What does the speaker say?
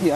Si